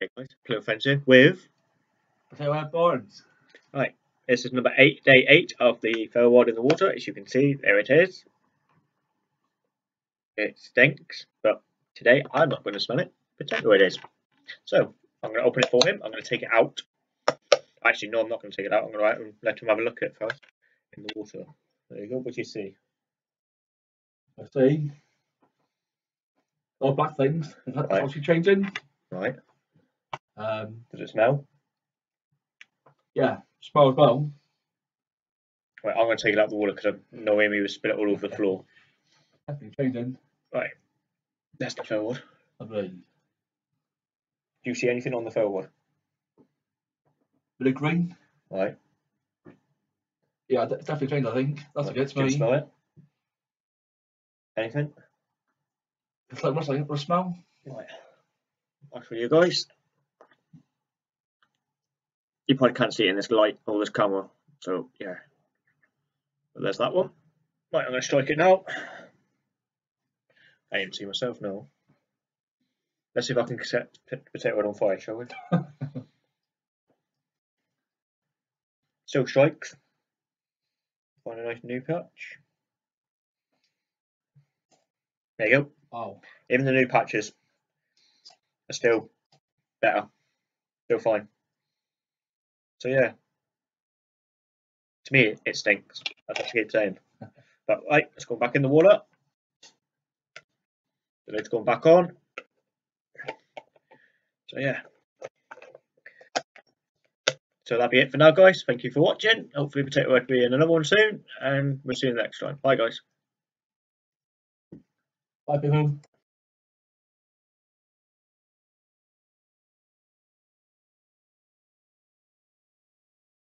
Okay, guys, Plymouth Fenns here with. So uh, Barnes. Right, this is number eight, day eight of the ferro rod in the water. As you can see, there it is. It stinks, but today I'm not going to smell it. Where it is. So I'm going to open it for him. I'm going to take it out. Actually, no, I'm not going to take it out. I'm going to let him have a look at it first in the water. There you go. What do you see? I see. All black things. Is that Right. changing? Right. Um, Does it smell? yeah, smell as well. Right, I'm going to take it out of the water because I know Amy will spill it all over the floor. Definitely changing. Right. That's the ferro rod. I believe. Do you see anything on the ferro rod? Bit of green. Right. Yeah, de- definitely changed. I think that's a good Do you smell. smell it? Anything? It's like what's like what smell? Right. Back for you guys. You probably can't see it in this light or this camera, so yeah. But there's that one. Right, I'm going to strike it now. I didn't see myself, no. Let's see if I can set potato on fire, shall we? Still strikes. Find a nice new patch. There you go. Oh, Even the new patches are still better, still fine. So yeah, to me it stinks. That's what I keep saying. But right, let's go back in the water. The lid's going back on. So yeah. So that'll be it for now, guys. Thank you for watching. Hopefully, Potato Head will be in another one soon, and we'll see you next time. Bye, guys. bye people.